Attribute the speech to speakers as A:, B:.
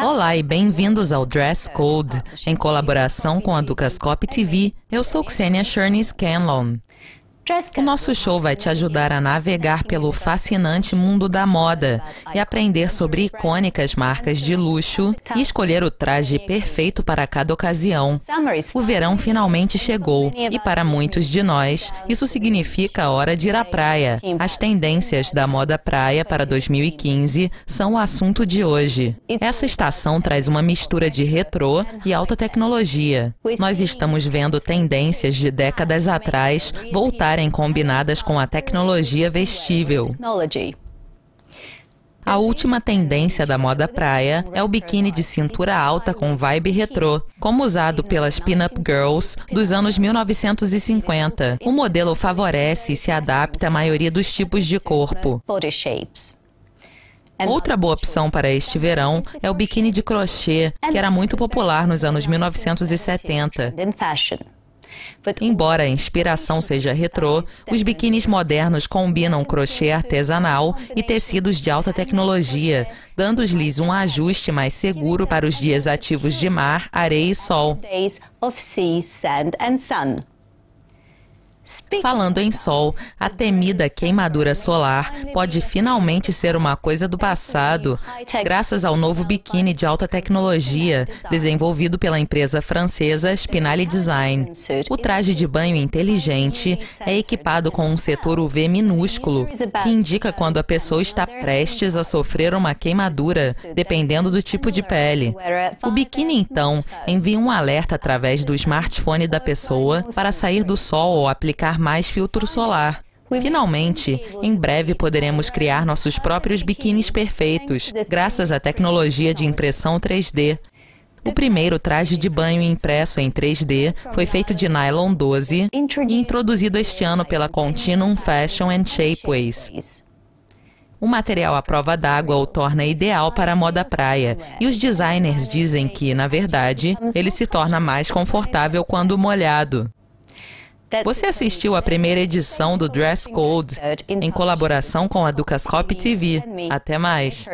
A: Olá e bem-vindos ao Dress Code, em colaboração com a Ducascope TV. Eu sou Xenia Sherney Scanlon. O nosso show vai te ajudar a navegar pelo fascinante mundo da moda e aprender sobre icônicas marcas de luxo e escolher o traje perfeito para cada ocasião. O verão finalmente chegou e para muitos de nós, isso significa a hora de ir à praia. As tendências da moda praia para 2015 são o assunto de hoje. Essa estação traz uma mistura de retrô e alta tecnologia. Nós estamos vendo tendências de décadas atrás voltar estarem combinadas com a tecnologia vestível. A última tendência da moda praia é o biquíni de cintura alta com vibe retrô, como usado pelas pin-up girls dos anos 1950. O modelo favorece e se adapta à maioria dos tipos de corpo. Outra boa opção para este verão é o biquíni de crochê, que era muito popular nos anos 1970. Embora a inspiração seja retrô, os biquínis modernos combinam crochê artesanal e tecidos de alta tecnologia, dando-lhes um ajuste mais seguro para os dias ativos de mar, areia e sol. Falando em sol, a temida queimadura solar pode finalmente ser uma coisa do passado, graças ao novo biquíni de alta tecnologia desenvolvido pela empresa francesa Spinelli Design. O traje de banho inteligente é equipado com um setor UV minúsculo, que indica quando a pessoa está prestes a sofrer uma queimadura, dependendo do tipo de pele. O biquíni, então, envia um alerta através do smartphone da pessoa para sair do sol ou aplicar aplicar mais filtro solar. Finalmente, em breve poderemos criar nossos próprios biquínis perfeitos, graças à tecnologia de impressão 3D. O primeiro traje de banho impresso em 3D foi feito de nylon 12 e introduzido este ano pela Continuum Fashion and Shapeways. O material à prova d'água o torna ideal para a moda praia, e os designers dizem que, na verdade, ele se torna mais confortável quando molhado. Você assistiu à primeira edição do Dress Code em colaboração com a Ducascope TV. Até mais.